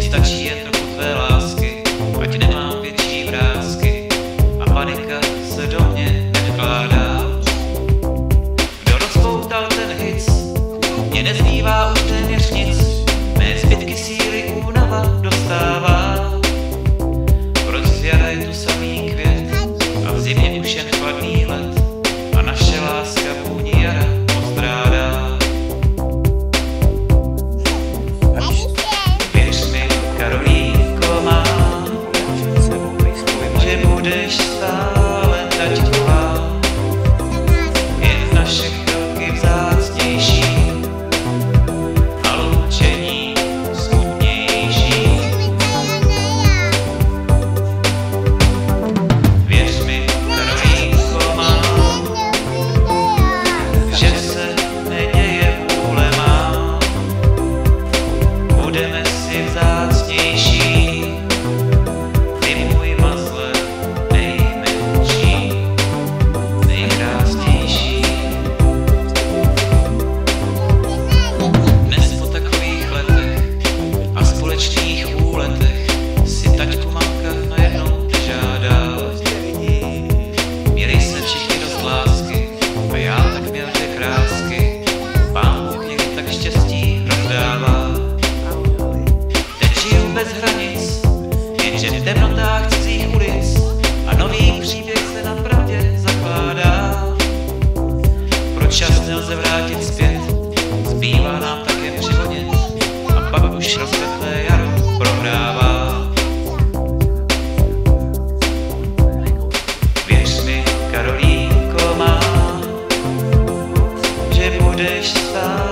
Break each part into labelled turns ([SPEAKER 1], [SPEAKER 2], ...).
[SPEAKER 1] está da side.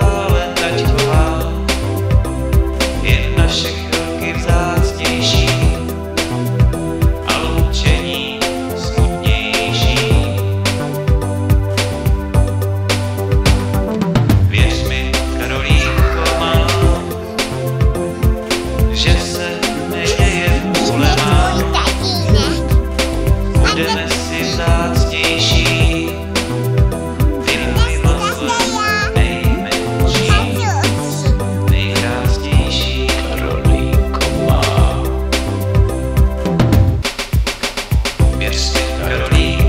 [SPEAKER 1] Věř mi,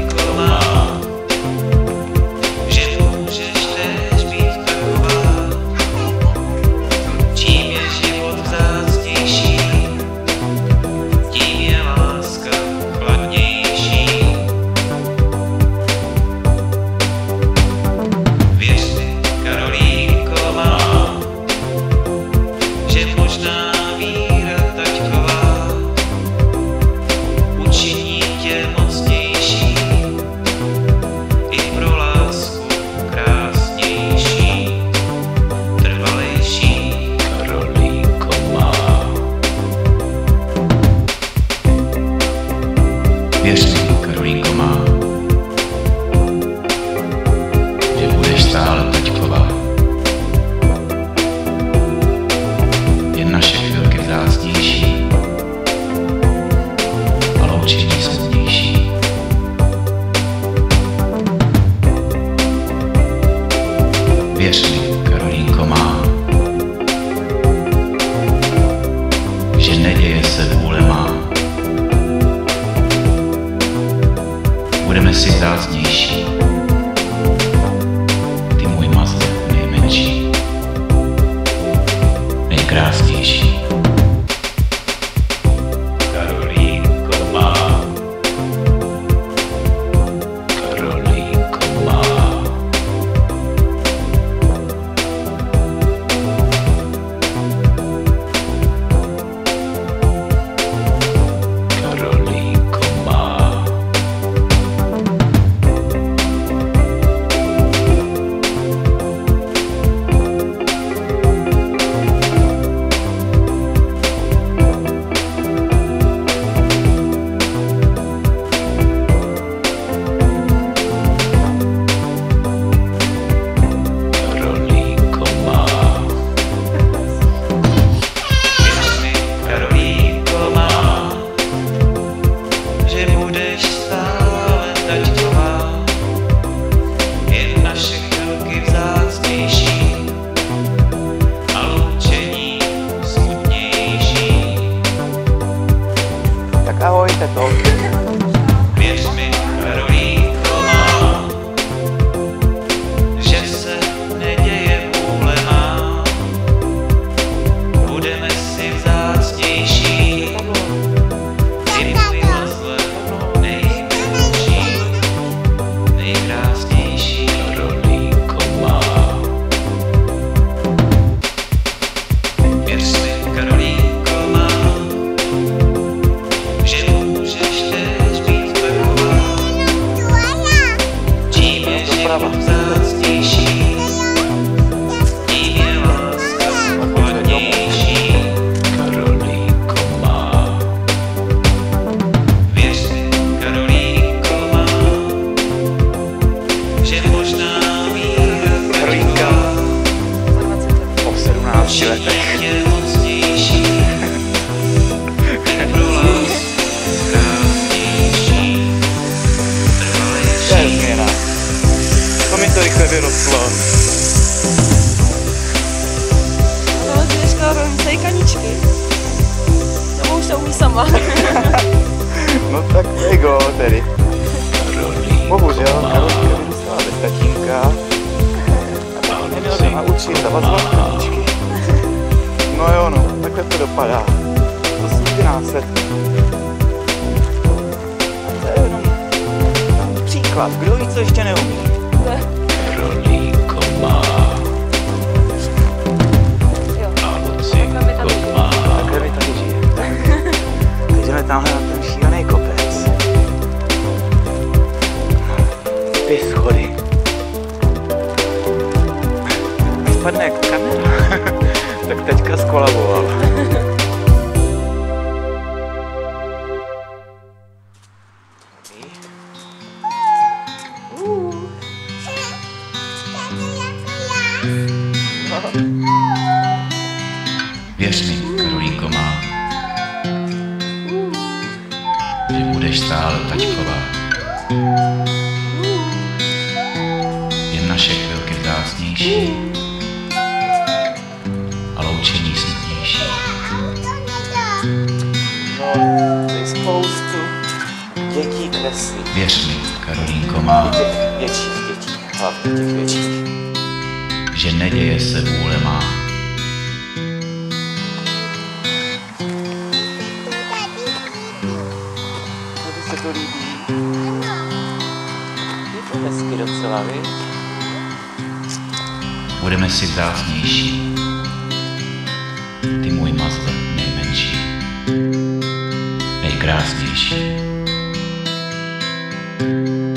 [SPEAKER 1] si
[SPEAKER 2] vyrostla.
[SPEAKER 3] No, dneška rovnice i kaničky. To už to umí sama.
[SPEAKER 2] No tak gól tedy. Bohužel, Karolka vyrůstala bez tatínka. Neměl se naučit zavazovat kaničky. No jo, no, takhle to dopadá. To jsou ty následky. To je jenom příklad, kdo ví, co ještě neumí. Tamhle na ten šílený kopec. Ty schody. Spadne kamera. tak teďka skolaboval.
[SPEAKER 1] Věř mi, taťková. Jen naše chvilky vzácnější a loučení smutnější.
[SPEAKER 2] No, tady spoustu dětí kreslí.
[SPEAKER 1] Věř mi, Karolínko má,
[SPEAKER 2] Těch větších dětí, hlavně těch větších.
[SPEAKER 1] že neděje se vůle má.
[SPEAKER 2] Víš?
[SPEAKER 1] Budeme si vzácnější. Ty můj mazle nejmenší. Nejkrásnější. Karolínko, věř